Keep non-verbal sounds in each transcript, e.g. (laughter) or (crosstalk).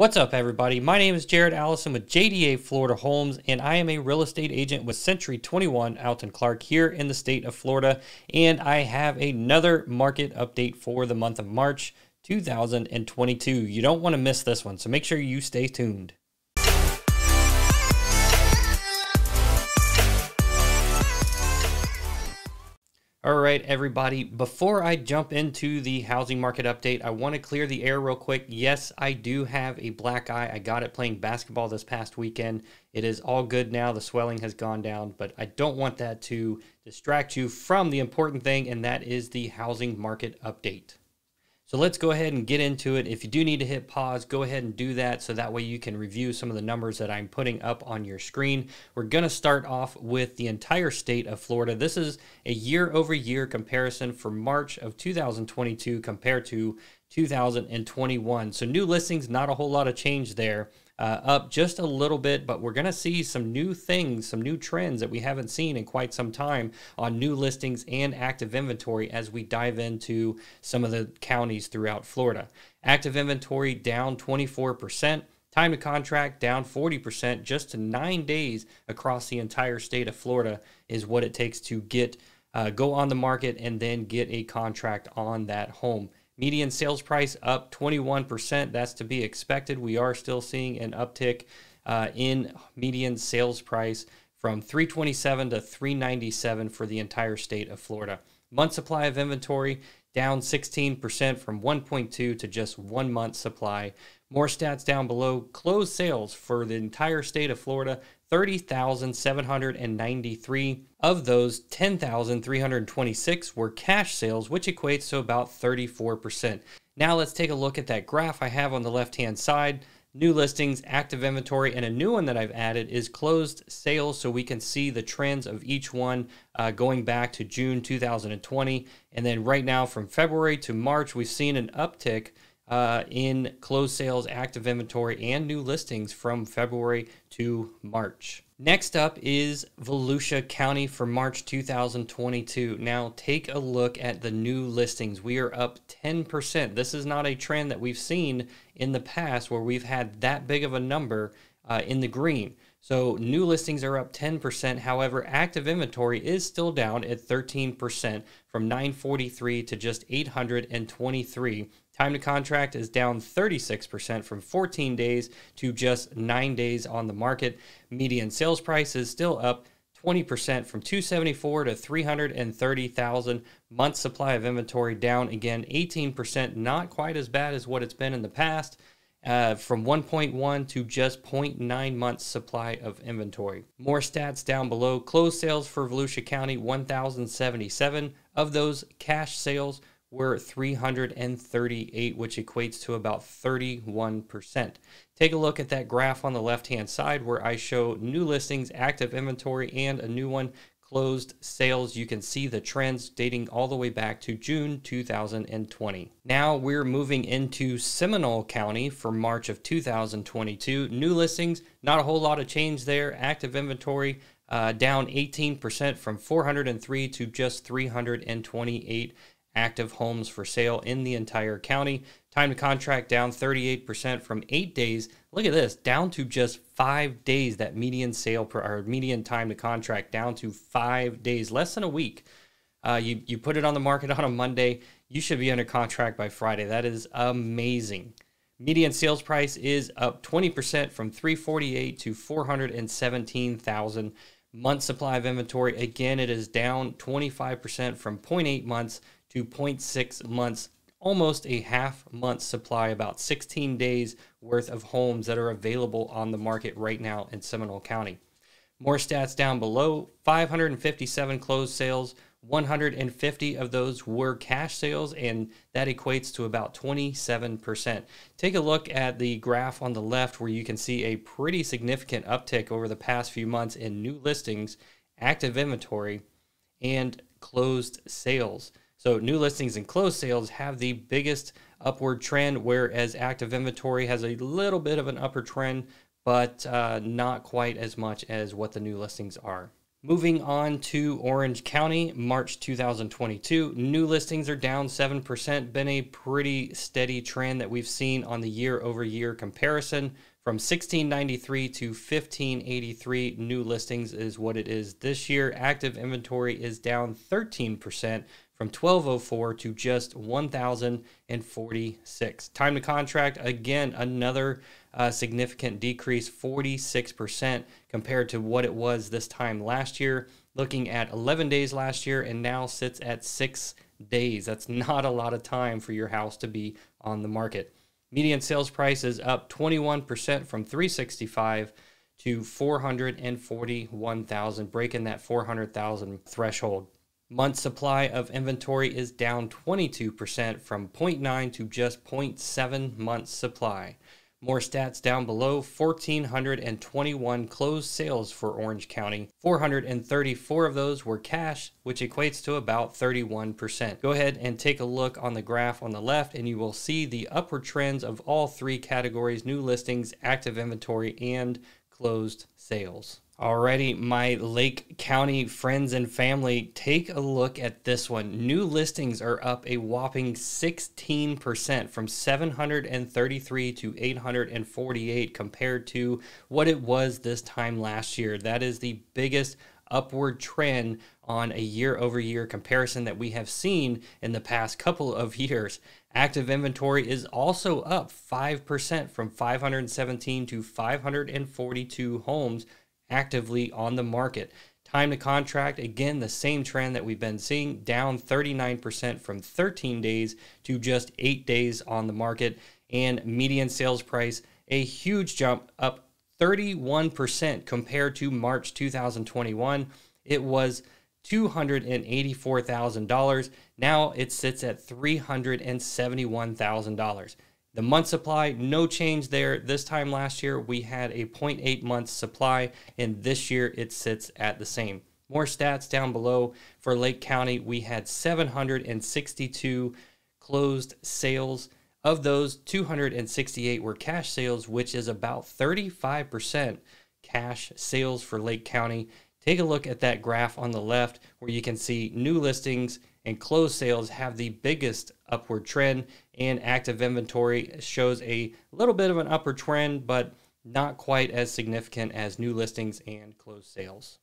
What's up, everybody? My name is Jared Allison with JDA Florida Homes, and I am a real estate agent with Century 21 Alton Clark here in the state of Florida. And I have another market update for the month of March 2022. You don't want to miss this one, so make sure you stay tuned. All right, everybody. Before I jump into the housing market update, I want to clear the air real quick. Yes, I do have a black eye. I got it playing basketball this past weekend. It is all good now. The swelling has gone down, but I don't want that to distract you from the important thing, and that is the housing market update. So let's go ahead and get into it. If you do need to hit pause, go ahead and do that so that way you can review some of the numbers that I'm putting up on your screen. We're going to start off with the entire state of Florida. This is a year over year comparison for March of 2022 compared to 2021. So new listings, not a whole lot of change there uh, up just a little bit, but we're going to see some new things, some new trends that we haven't seen in quite some time on new listings and active inventory as we dive into some of the counties throughout Florida. Active inventory down 24%. Time to contract down 40% just to nine days across the entire state of Florida is what it takes to get uh, go on the market and then get a contract on that home. Median sales price up 21%. That's to be expected. We are still seeing an uptick uh, in median sales price from 327 to 397 for the entire state of Florida. Month supply of inventory down 16% from 1.2 to just one month supply. More stats down below. Closed sales for the entire state of Florida 30,793. Of those, 10,326 were cash sales, which equates to about 34%. Now let's take a look at that graph I have on the left hand side. New listings, active inventory, and a new one that I've added is closed sales so we can see the trends of each one uh, going back to June 2020. And then right now from February to March, we've seen an uptick uh, in closed sales, active inventory, and new listings from February to March. Next up is Volusia County for March 2022. Now, take a look at the new listings. We are up 10%. This is not a trend that we've seen in the past where we've had that big of a number uh, in the green. So, new listings are up 10%. However, active inventory is still down at 13% from 943 to just 823 Time to contract is down 36% from 14 days to just 9 days on the market. Median sales price is still up 20% from 274 to 330,000. Month supply of inventory down again 18%, not quite as bad as what it's been in the past. Uh, from 1.1 to just 0.9 months supply of inventory. More stats down below. Closed sales for Volusia County 1,077. Of those, cash sales were 338, which equates to about 31%. Take a look at that graph on the left hand side where I show new listings, active inventory, and a new one closed sales. You can see the trends dating all the way back to June 2020. Now we're moving into Seminole County for March of 2022. New listings, not a whole lot of change there. Active inventory uh, down 18% from 403 to just 328 active homes for sale in the entire county. Time to contract down 38% from eight days. Look at this, down to just five days. That median sale per or median time to contract down to five days, less than a week. Uh, you you put it on the market (laughs) on a Monday, you should be under contract by Friday. That is amazing. Median sales price is up 20% from 348 to 417,000. Month supply of inventory again it is down 25% from 0.8 months to 0.6 months, almost a half month supply, about 16 days worth of homes that are available on the market right now in Seminole County. More stats down below 557 closed sales, 150 of those were cash sales, and that equates to about 27%. Take a look at the graph on the left where you can see a pretty significant uptick over the past few months in new listings, active inventory, and closed sales. So new listings and closed sales have the biggest upward trend, whereas active inventory has a little bit of an upper trend, but uh, not quite as much as what the new listings are. Moving on to Orange County, March 2022, new listings are down 7%, been a pretty steady trend that we've seen on the year over year comparison. From 1693 to 1583 new listings is what it is this year. Active inventory is down 13% from 1204 to just 1046. Time to contract, again, another uh, significant decrease, 46% compared to what it was this time last year. Looking at 11 days last year and now sits at six days. That's not a lot of time for your house to be on the market. Median sales price is up 21% from 365 to 441,000, breaking that 400,000 threshold. Month supply of inventory is down 22% from 0.9 to just 0.7 months supply. More stats down below 1,421 closed sales for Orange County. 434 of those were cash, which equates to about 31%. Go ahead and take a look on the graph on the left, and you will see the upward trends of all three categories new listings, active inventory, and closed sales. Alrighty, my Lake County friends and family, take a look at this one. New listings are up a whopping 16% from 733 to 848 compared to what it was this time last year. That is the biggest upward trend on a year over year comparison that we have seen in the past couple of years. Active inventory is also up 5% from 517 to 542 homes actively on the market. Time to contract, again, the same trend that we've been seeing, down 39% from 13 days to just eight days on the market. And median sales price, a huge jump up 31% compared to March 2021. It was $284,000. Now it sits at $371,000. The month supply, no change there. This time last year, we had a 0.8 month supply, and this year it sits at the same. More stats down below. For Lake County, we had 762 closed sales. Of those, 268 were cash sales, which is about 35% cash sales for Lake County. Take a look at that graph on the left where you can see new listings and closed sales have the biggest upward trend, and active inventory shows a little bit of an upward trend, but not quite as significant as new listings and closed sales.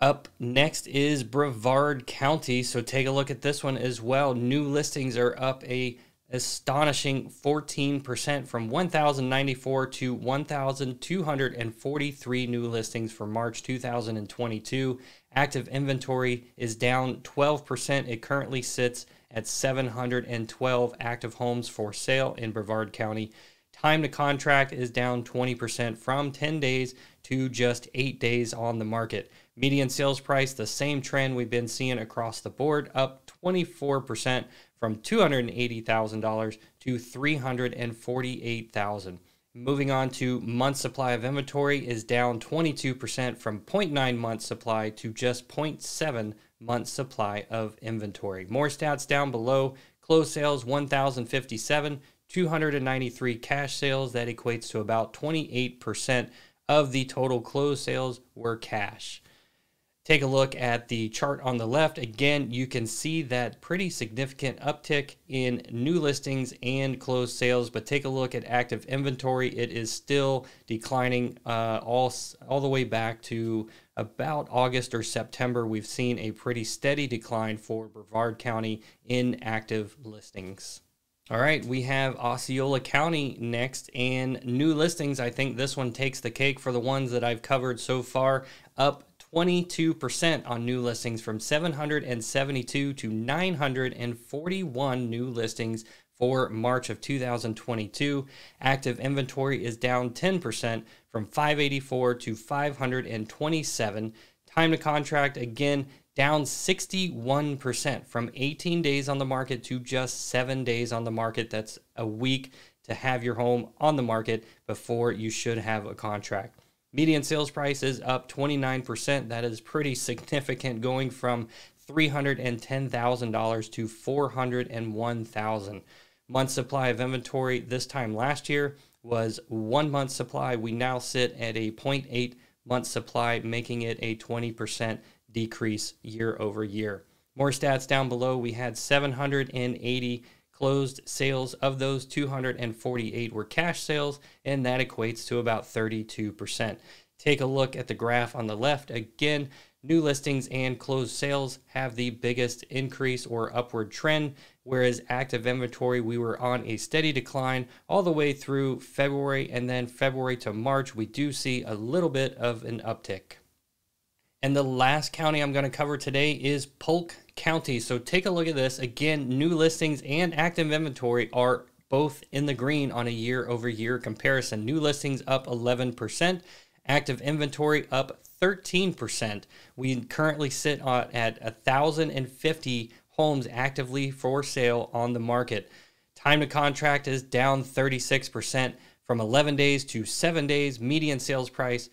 Up next is Brevard County. So take a look at this one as well. New listings are up a astonishing 14% from 1,094 to 1,243 new listings for March 2022. Active inventory is down 12%. It currently sits at 712 active homes for sale in Brevard County. Time to contract is down 20% from 10 days to just 8 days on the market. Median sales price, the same trend we've been seeing across the board, up 24% from $280,000 to $348,000. Moving on to month supply of inventory is down 22% from 0.9 months supply to just 0.7 months supply of inventory. More stats down below. Closed sales 1,057, 293 cash sales. That equates to about 28% of the total closed sales were cash. Take a look at the chart on the left. Again, you can see that pretty significant uptick in new listings and closed sales, but take a look at active inventory. It is still declining uh, all, all the way back to about August or September. We've seen a pretty steady decline for Brevard County in active listings. All right, we have Osceola County next, and new listings. I think this one takes the cake for the ones that I've covered so far, up 22% on new listings from 772 to 941 new listings for March of 2022. Active inventory is down 10% from 584 to 527. Time to contract again down 61% from 18 days on the market to just 7 days on the market. That's a week to have your home on the market before you should have a contract. Median sales price is up 29%. That is pretty significant, going from $310,000 to $401,000. Month supply of inventory this time last year was one month supply. We now sit at a 0.8 month supply, making it a 20% decrease year over year. More stats down below. We had 780 closed sales. Of those, 248 were cash sales, and that equates to about 32%. Take a look at the graph on the left. Again, new listings and closed sales have the biggest increase or upward trend, whereas active inventory, we were on a steady decline all the way through February, and then February to March, we do see a little bit of an uptick. And the last county I'm going to cover today is Polk County. So take a look at this. Again, new listings and active inventory are both in the green on a year over year comparison. New listings up 11%, active inventory up 13%. We currently sit at 1,050 homes actively for sale on the market. Time to contract is down 36% from 11 days to 7 days. Median sales price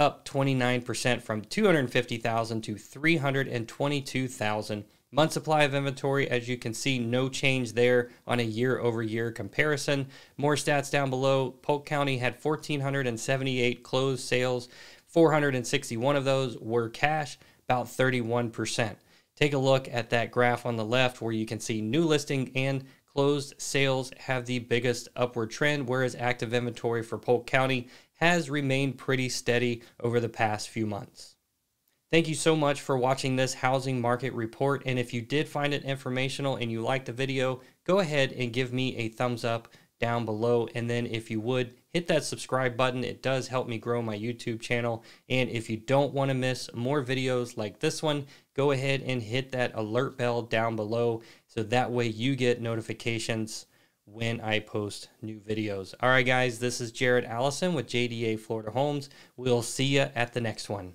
up 29% from 250,000 to 322,000. Month supply of inventory, as you can see, no change there on a year over year comparison. More stats down below. Polk County had 1,478 closed sales. 461 of those were cash, about 31%. Take a look at that graph on the left where you can see new listing and closed sales have the biggest upward trend, whereas active inventory for Polk County has remained pretty steady over the past few months. Thank you so much for watching this housing market report. And if you did find it informational and you liked the video, go ahead and give me a thumbs up down below. And then if you would, hit that subscribe button. It does help me grow my YouTube channel. And if you don't want to miss more videos like this one, go ahead and hit that alert bell down below so that way you get notifications when I post new videos. All right, guys, this is Jared Allison with JDA Florida Homes. We'll see you at the next one.